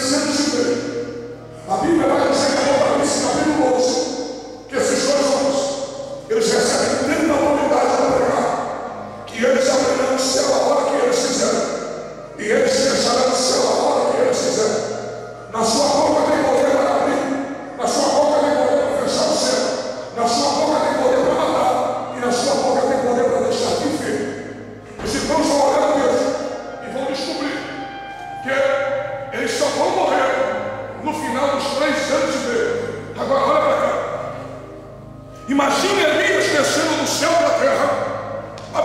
Santa eles só vão morrer no final dos três anos de Agora olha para cá. Imagine Elias descendo do céu para a terra, a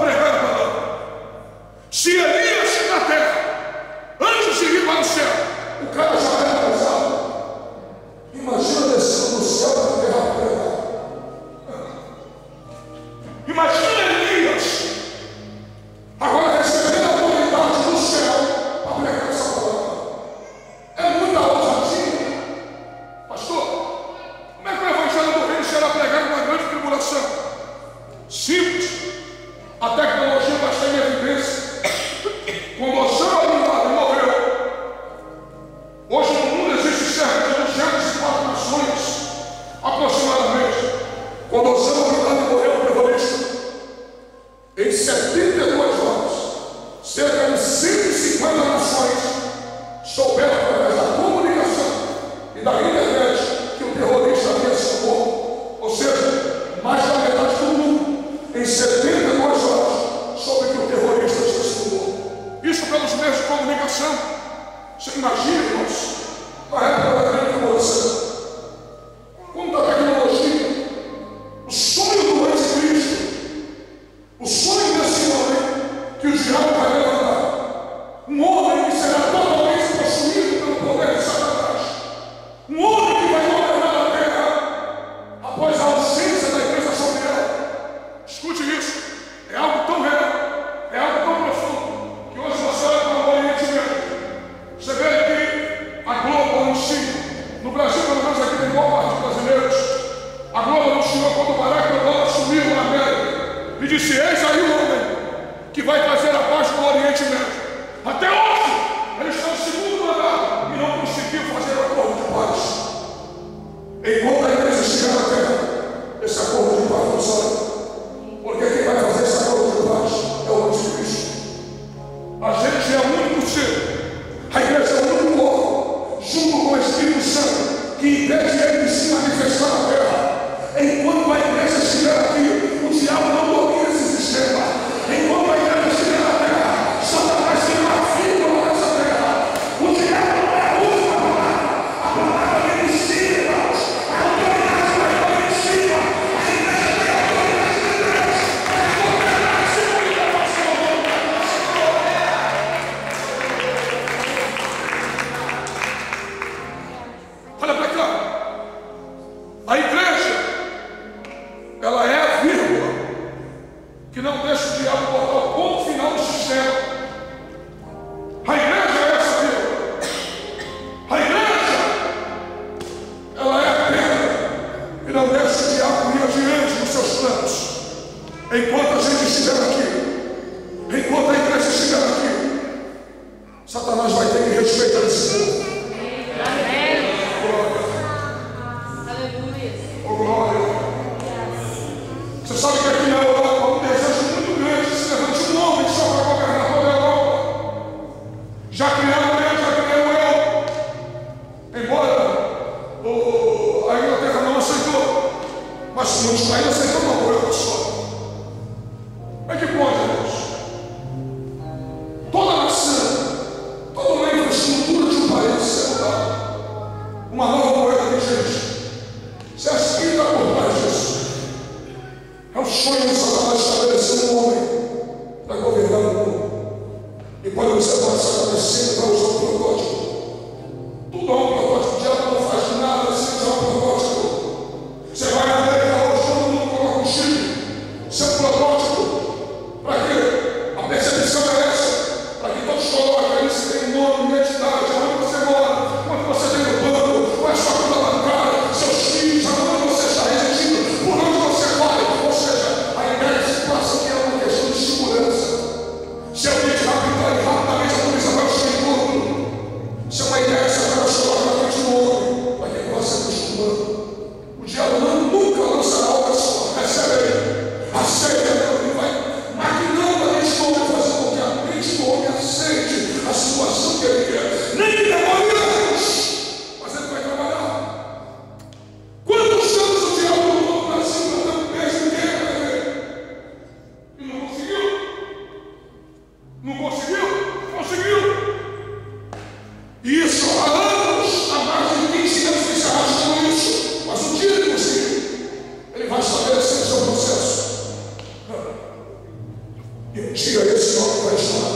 Não deixe de ir adiante nos seus planos. Enquanto a gente estiver aqui, enquanto a igreja estiver aqui, Satanás vai ter que respeitar esse povo. pastor, eu saí, eu sei como eu sou. say She has no question.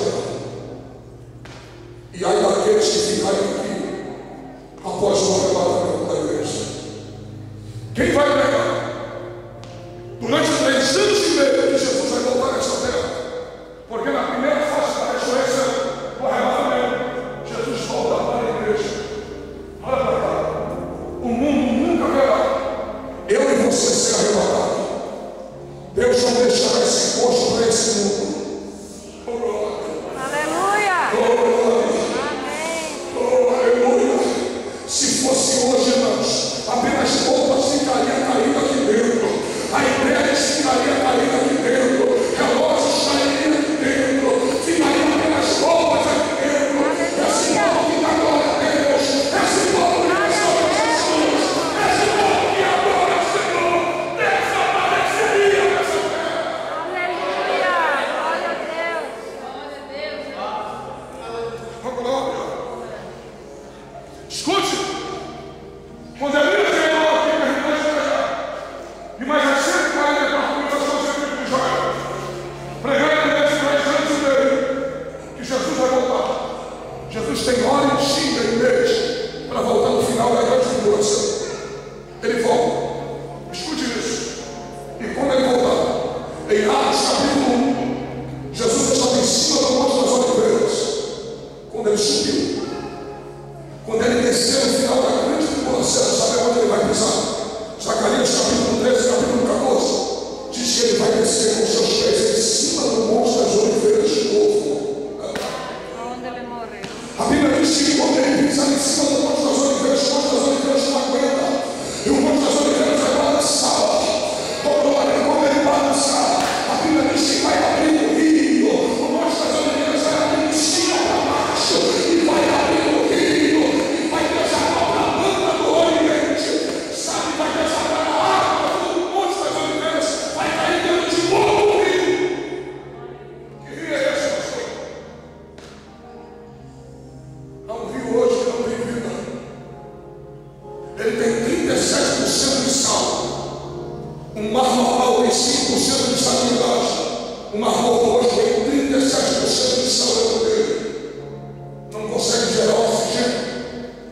consegue gerar oxigênio,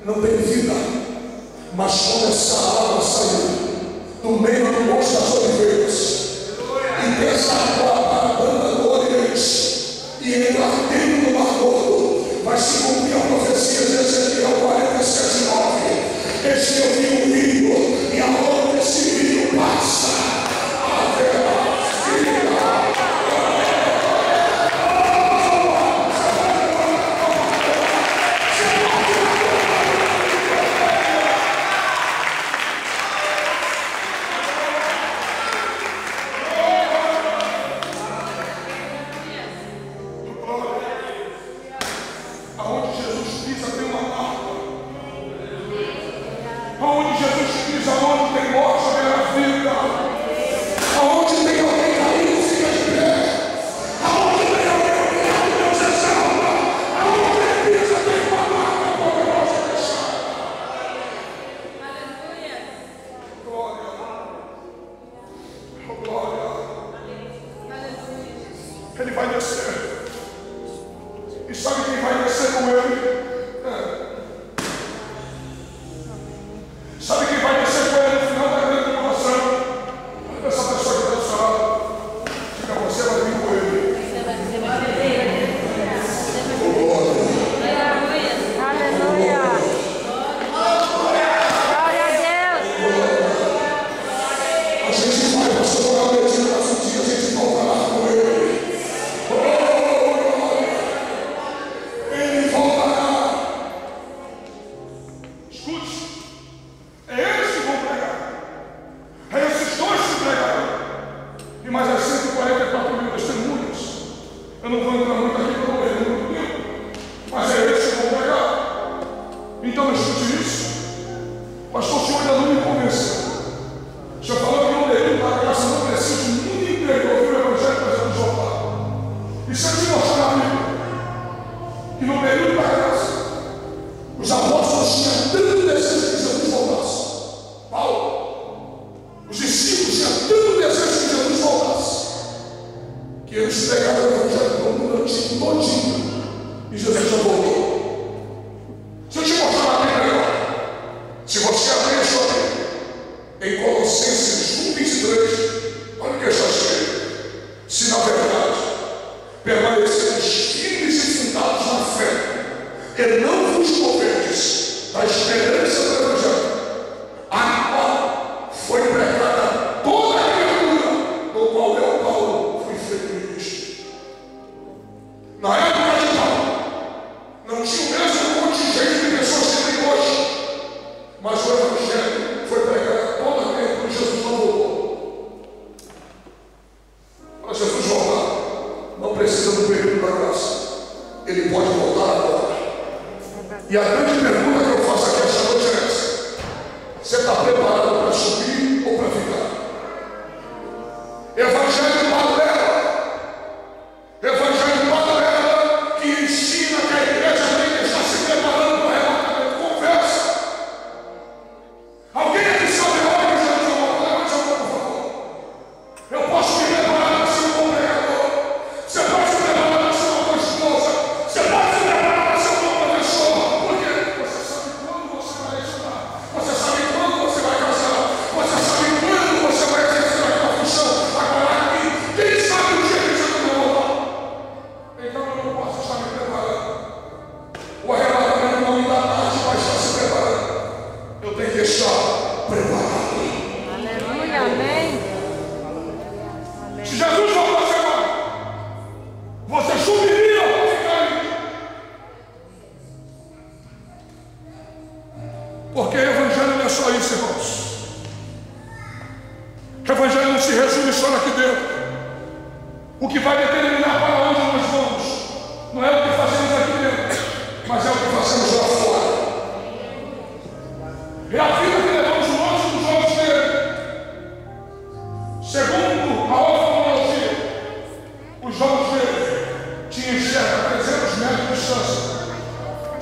não tem vida. Mas quando essa água saiu do meio do monte das oliveiras,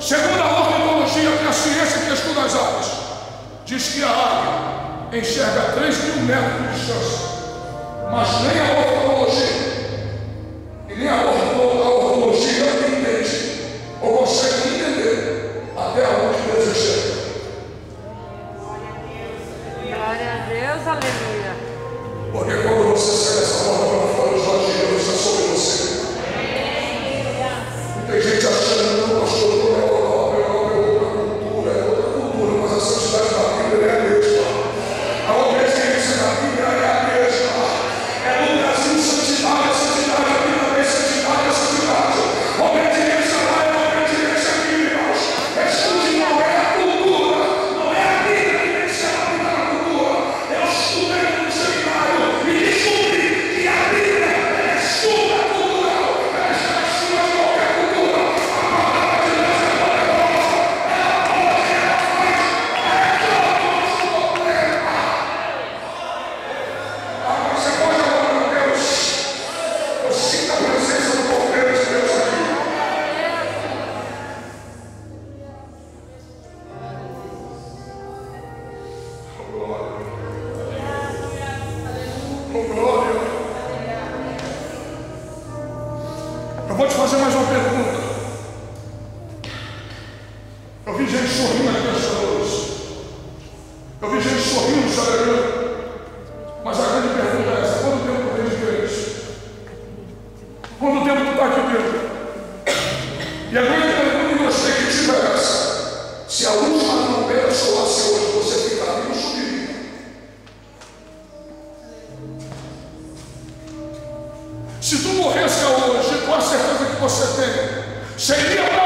Segundo a ornitologia, que é a ciência que estuda as aves, diz que a águia enxerga 3 mil metros de distância, mas nem a ornitologia e nem a ornitologia Eu vou te fazer mais uma pergunta. Eu vi gente sorrindo aqui nessa. Eu vi gente sorrindo, sabe? Say, it a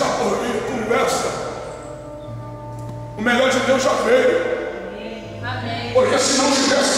está por vir, conversa. O melhor de Deus já veio. Porque se não tivesse